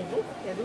Edu? Edu?